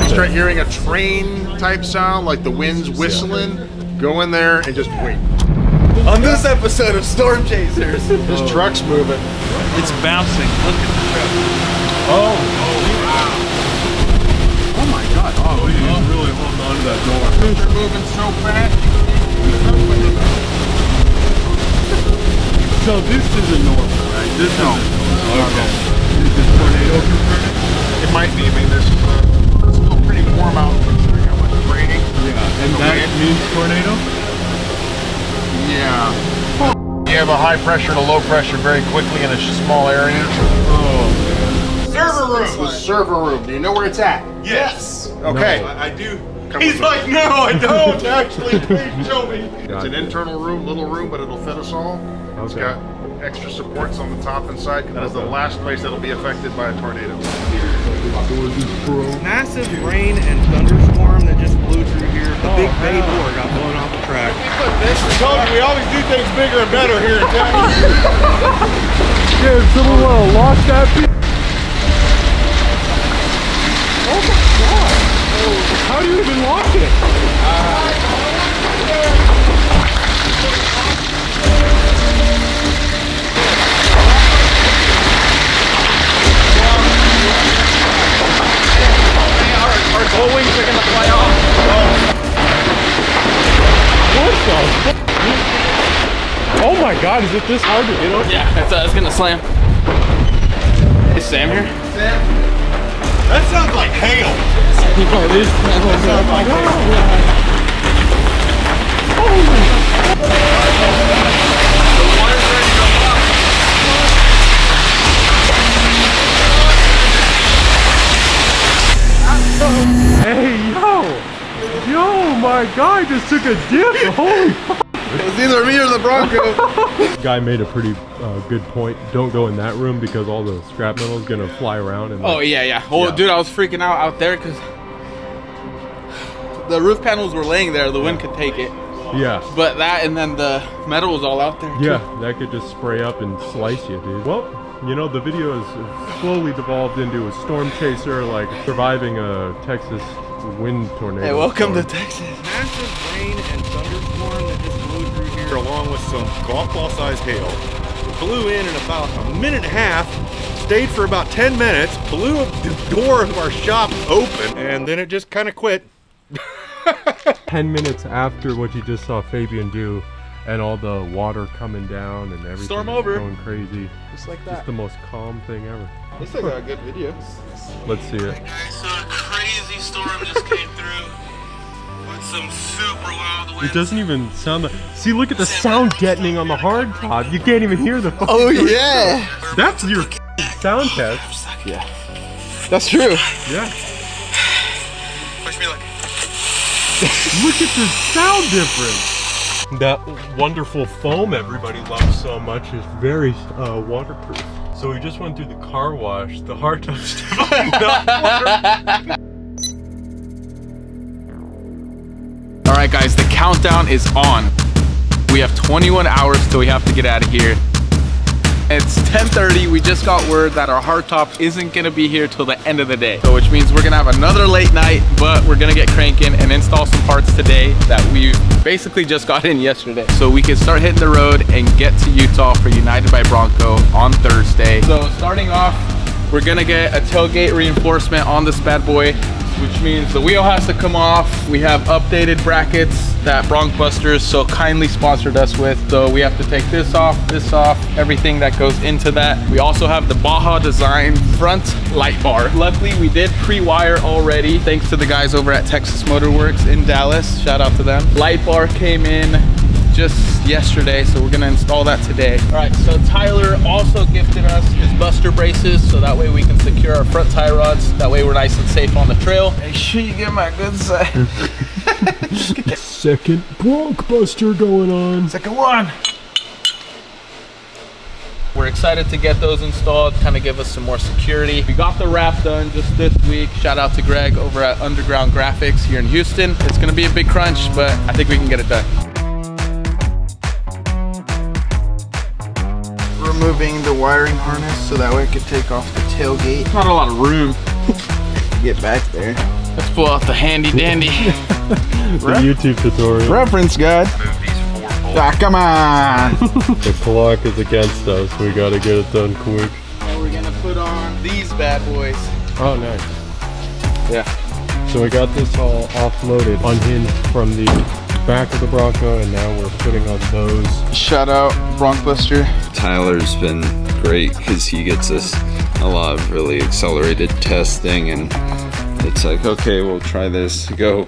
You start hearing a train type sound, like the wind's whistling. Go in there and just wait. On this episode of Storm Chasers. This oh. truck's moving. It's bouncing. Look at the truck. Oh. Oh, oh my god. Oh, he's oh, really holding on to that door. They're moving so fast. So this isn't normal, right? This No. isn't normal. Okay. Is this tornado concerning? It might be. I mean, this uh, You a high pressure to low pressure very quickly in a small area. Oh, Server room. The server room. Do you know where it's at? Yes. Okay. I, I do. Come He's with like, no, I don't actually. Please show me. It's an internal room, little room, but it'll fit us all. It's got extra supports on the top and side because that's the last place that'll be affected by a tornado. Massive rain and thunderstorm big bay door got blown off the track. I told you, we always do things bigger and better here in town. Yeah, someone want to lost that piece? Oh my god! How do you even lock it? Our my god, is it this hard to get on? Yeah, it's, uh, it's gonna slam. Is Sam here? Sam? That sounds like hail! Hey, yo! Yo, my guy just took a dip! Holy It's either me or the Bronco. guy made a pretty uh, good point. Don't go in that room because all the scrap metal is gonna fly around and. oh yeah, yeah. Oh, Yeah. dude, I was freaking out out there because the roof panels were laying there. The wind could take it, yeah, but that and then the metal was all out there. too. yeah, that could just spray up and slice you, dude. Well, you know the video has slowly devolved into a storm chaser, like surviving a Texas wind tornado. Hey, welcome to. Texas. Massive rain and thunderstorm that blew through here. along with some golf ball sized hail. Blew in in about a minute and a half, stayed for about 10 minutes, blew the door of our shop open, and then it just kind of quit. Ten minutes after what you just saw Fabian do, and all the water coming down and everything Storm over. going crazy. Just like It's that. the most calm thing ever. This is a good video. Let's see it. So a crazy storm just came through with some super wild winds. It doesn't even sound like. See, look at the sound deadening on the hard pod. You can't even hear the. Oh yeah, That's your sound test. Yeah. that's true. Yeah. Push me like Look at the sound difference. That wonderful foam everybody loves so much is very uh, waterproof. So we just went through the car wash. The hard top still right, guys, the countdown is on. We have 21 hours till we have to get out of here. It's 10:30. We just got word that our hardtop isn't gonna be here till the end of the day, so which means we're gonna have another late night. But we're gonna get cranking and install some parts today that we basically just got in yesterday, so we can start hitting the road and get to Utah for United by Bronco on Thursday. So starting off, we're gonna get a tailgate reinforcement on this bad boy which means the wheel has to come off. We have updated brackets that Broncbusters so kindly sponsored us with. So we have to take this off, this off, everything that goes into that. We also have the Baja Design front light bar. Luckily, we did pre-wire already, thanks to the guys over at Texas Motor Works in Dallas. Shout out to them. Light bar came in just yesterday, so we're gonna install that today. All right, so Tyler also gifted us his Buster braces, so that way we can secure our front tie rods. That way we're nice and safe on the trail. Make sure you get my good side. Second Broncbuster going on. Second one. We're excited to get those installed, kind of give us some more security. We got the wrap done just this week. Shout out to Greg over at Underground Graphics here in Houston. It's gonna be a big crunch, but I think we can get it done. Removing the wiring harness so that way I could take off the tailgate Not a lot of room. to get back there. Let's pull out the handy dandy The YouTube tutorial. reference guide. Ah, come on. The clock is against us. We gotta get it done quick. and we're gonna put on these bad boys. Oh, nice. Yeah. So we got this all offloaded, unhinged from the back of the Bronco, and now we're putting on those. Shout out Broncbuster. Tyler's been great because he gets us a lot of really accelerated testing and it's like okay we'll try this go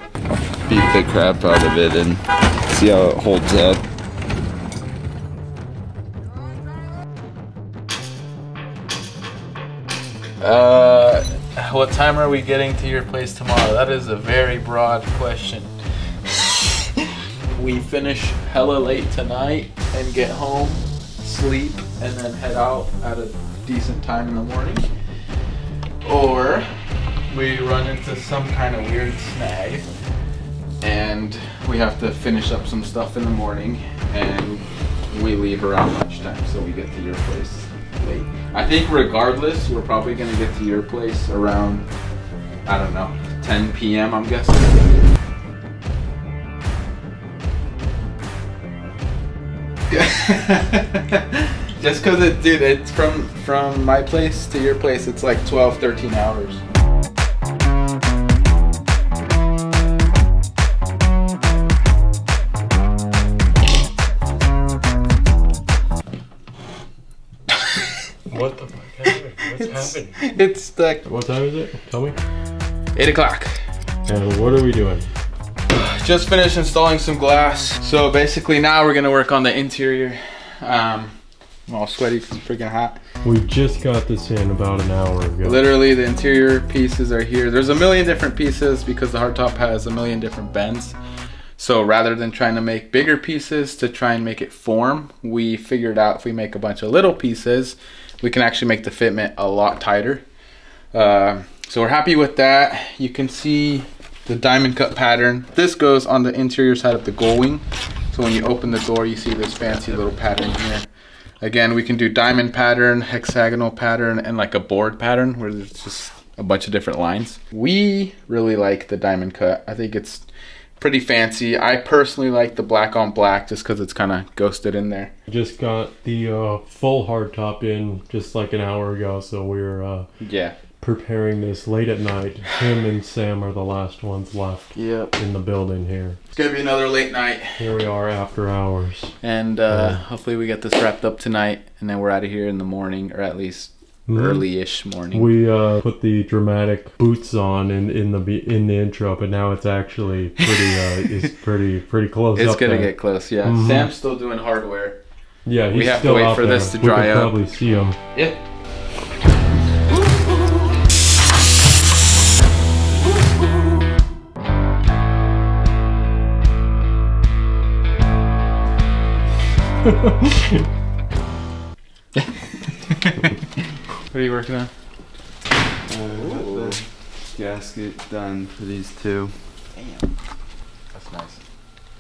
beat the crap out of it and see how it holds up Uh, what time are we getting to your place tomorrow? That is a very broad question. we finish hella late tonight and get home, sleep, and then head out at a decent time in the morning. Or we run into some kind of weird snag and we have to finish up some stuff in the morning and we leave around lunchtime so we get to your place late. I think regardless, we're probably gonna get to your place around, I don't know, 10 p.m. I'm guessing. Just cause it, dude, it's from from my place to your place, it's like 12, 13 hours. What the fuck happened? What's happening? It's stuck. What time is it? Tell me. Eight o'clock. And what are we doing? Just finished installing some glass. So basically now we're gonna work on the interior. Um, I'm all sweaty because it's freaking hot. We just got this in about an hour ago. Literally the interior pieces are here. There's a million different pieces because the hardtop has a million different bends. So rather than trying to make bigger pieces to try and make it form, we figured out if we make a bunch of little pieces, we can actually make the fitment a lot tighter. Uh, so we're happy with that. You can see the diamond cut pattern. This goes on the interior side of the gull wing. So when you open the door, you see this fancy little pattern here. Again, we can do diamond pattern, hexagonal pattern, and like a board pattern where there's just a bunch of different lines. We really like the diamond cut. I think it's pretty fancy. I personally like the black on black just because it's kind of ghosted in there. Just got the uh, full hardtop in just like an hour ago, so we're uh, Yeah. Preparing this late at night. Him and Sam are the last ones left Yep. in the building here. It's gonna be another late night, Here we are after hours. and uh, hopefully we get this wrapped up tonight, and then we're out of here in the morning, or at least Mhm. early-ish morning. We uh, put the dramatic boots on in, in the in the intro, but now it's actually pretty uh, it's pretty pretty close. it's up gonna there. get close, yeah. Mhm. Sam's still doing hardware. yeah. He's we have to still wait out for this to dry we up. can Probably see him. Yeah. What are you working on? Uh we got the gasket done for these two Damn. That's nice.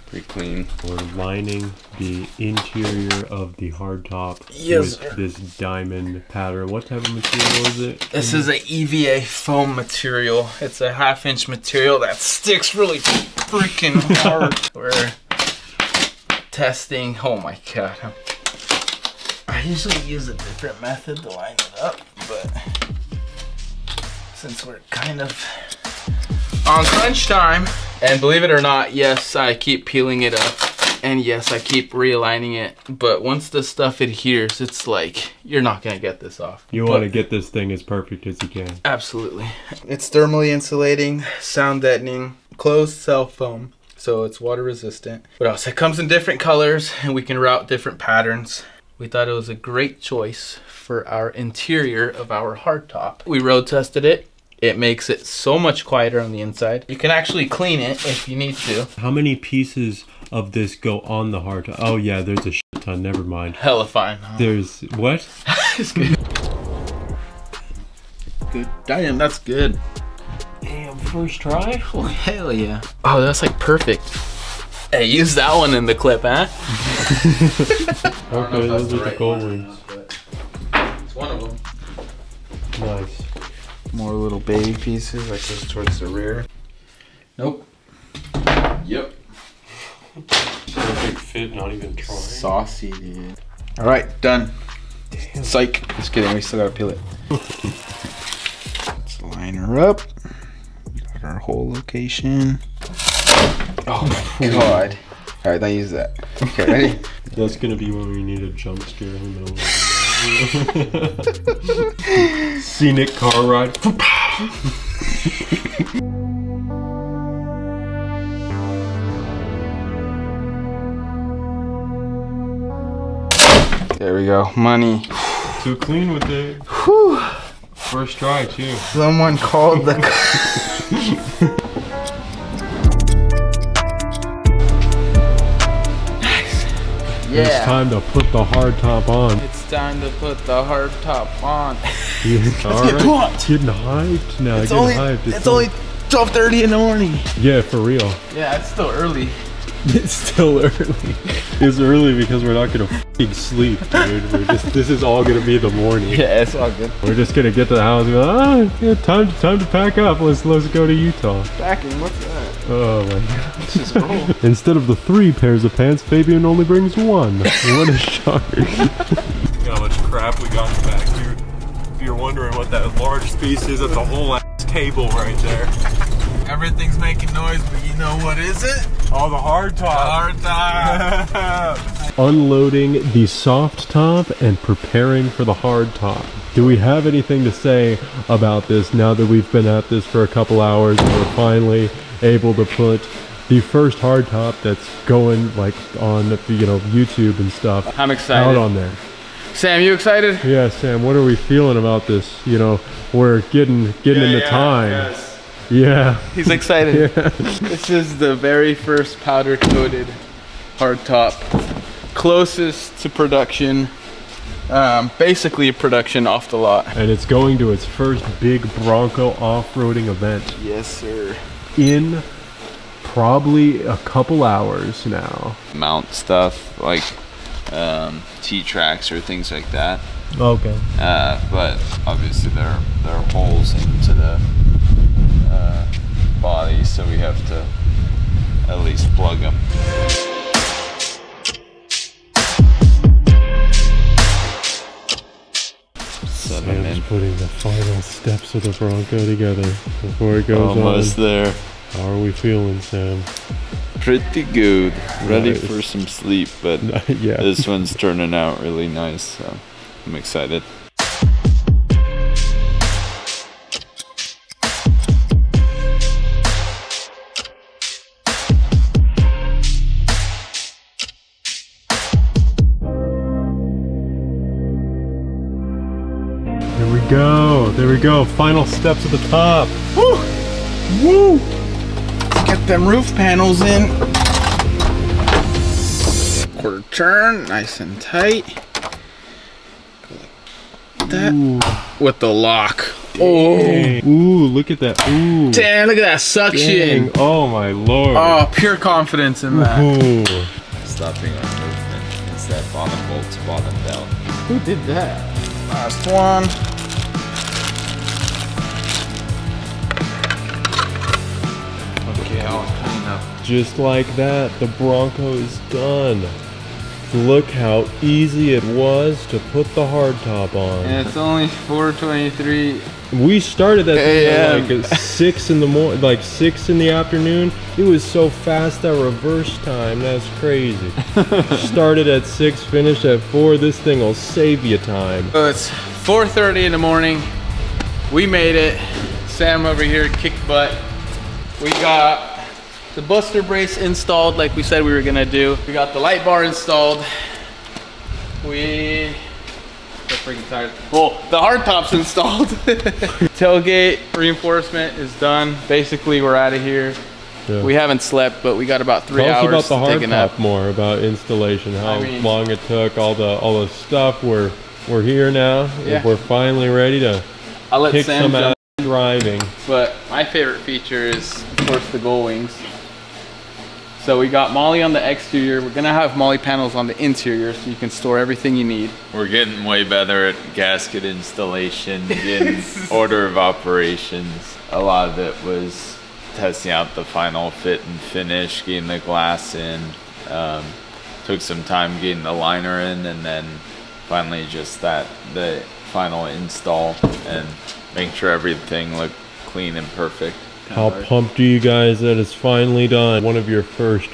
pretty clean We're lining the interior of the hardtop Yes, with this diamond pattern. What type of material is it? This is a EVA foam material. It's a half inch material that sticks really freaking hard. We're testing. Oh my god. I usually use a different method to line it up, but since we're kind of on crunch time, and believe it or not, yes, I keep peeling it up. And yes, I keep realigning it, but once the stuff adheres, it's like you're not gonna get this off. You want to get this thing as perfect as you can. Absolutely. It's thermally insulating, sound deadening, closed cell foam, so it's water resistant. What else? It comes in different colors and we can route different patterns. We thought it was a great choice for our interior of our hardtop. We road tested it. It makes it so much quieter on the inside. You can actually clean it if you need to. How many pieces of this go on the hardtop? Oh yeah, there's a shit ton. Never mind. Hella fine. huh? There's what? Good. Good. Damn, that's good. Damn, first try. Oh, hell yeah. Oh, that's like perfect. Hey, use that one in the clip, huh? Okay, those are the gold wings. It's one of them. Nice. More little baby pieces, like this towards the rear. Nope. Yep. Perfect fit, not even trying. Saucy, dude. All right, done. Psych. Just kidding. We still gotta peel it. Let's line her up. Our whole location. Oh my god. All right, don't use that. Okay, ready? That's gonna be when we need a jump scare in the middle of the. Scenic car ride. there we go. Money. Too clean with it. First try too. Someone called the. It's yeah. time to put the hard top on. It's time to put the hard top on. Let's get pumped. Getting hyped now. It's getting only hyped. it's only 12:30 in the morning. yeah, for real. Yeah, it's still early. It's still early. It's early because we're not gonna fucking sleep, dude. We're just this is all gonna be the morning. Yeah, it's all good. We're just gonna get to the house and go, ah, yeah, time time to pack up. Let's let's go to Utah. Packing, what's that? Oh my god. Instead of the three pairs of pants, Fabian only brings one. what a shock. how much crap we got in the back, dude. If you're wondering what that large piece is, that's a whole ass table right there. Everything's making noise, but you know what is it? Oh, the hard top. Hard top. Unloading the soft top and preparing for the hard top. Do we have anything to say about this now that we've been at this for a couple hours and we're finally able to put the first hard top that's going like on you know YouTube and stuff I'm excited. out on there? Sam, you excited? Yeah, Sam, what are we feeling about this? You know, we're getting getting into time. Yeah. He's excited. Yeah. This is the very first powder coated hardtop. Closest to production. Um, basically a production off the lot. And it's going to its first big Bronco off-roading event Yes, sir. in probably a couple hours now. Mount stuff like um, T tracks or things like that. Okay. Uh, but obviously there are, there are holes into the uh, body, so we have to at least plug them. Set 'em Sam's in. putting the final steps of the Bronco together before it goes Almost on. there. How are we feeling, Sam? Pretty good. Ready Nice. for some sleep, but yeah. this one's turning out really nice, so I'm excited. There we go. Final steps at the top. Woo! Woo! Get them roof panels in. Quarter turn, nice and tight. That with the lock. Oh, Ooh, look at that. Ooh. damn! Look at that suction. Dang. Oh my lord. Oh, pure confidence in that. Ooh. Stopping our movement. It's that bottom bolt's bottomed out. Who did that? Last one. Just like that, the Bronco is done. Look how easy it was to put the hardtop on. And it's only 423. We started that thing at like six in the morning, like six in the afternoon. It was so fast that reverse time. That's crazy. started at six, finished at four. This thing will save you time. So it's 4.30 in the morning. We made it. Sam over here kicked butt. We got the buster brace installed like we said we were gonna do. We got the light bar installed. We so freaking tired. Well, the hard top's installed. Tailgate reinforcement is done. Basically, we're out of here. Yeah. We haven't slept, but we got about three Tell us hours about the to take a hardtop more about installation, how I mean- long it took, all the all the stuff. We're we're here now. Yeah. We're finally ready to I'll let kick Sam some ass driving. But my favorite feature is, of course, the gull wings. So we got MOLLE on the exterior. We're gonna have MOLLE panels on the interior, so you can store everything you need. We're getting way better at gasket installation in order of operations. A lot of it was testing out the final fit and finish, getting the glass in. Um, took some time getting the liner in, and then finally just that the final install and making sure everything looked clean and perfect. How pumped are you guys that it's finally done? One of your first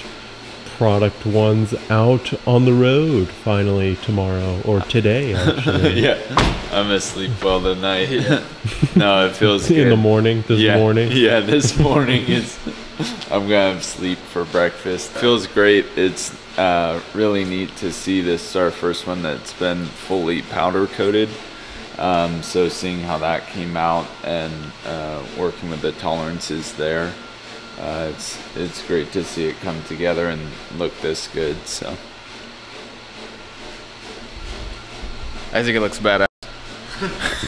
product ones out on the road finally tomorrow or today actually. yeah, I'm asleep well tonight. no, it feels good. In the morning, this yeah, morning. Yeah, this morning is. I'm gonna have sleep for breakfast. Feels great. It's uh, really neat to see this our first one that's been fully powder coated. Um, so seeing how that came out and uh, working with the tolerances there, uh, it's it's great to see it come together and look this good. So I think it looks badass.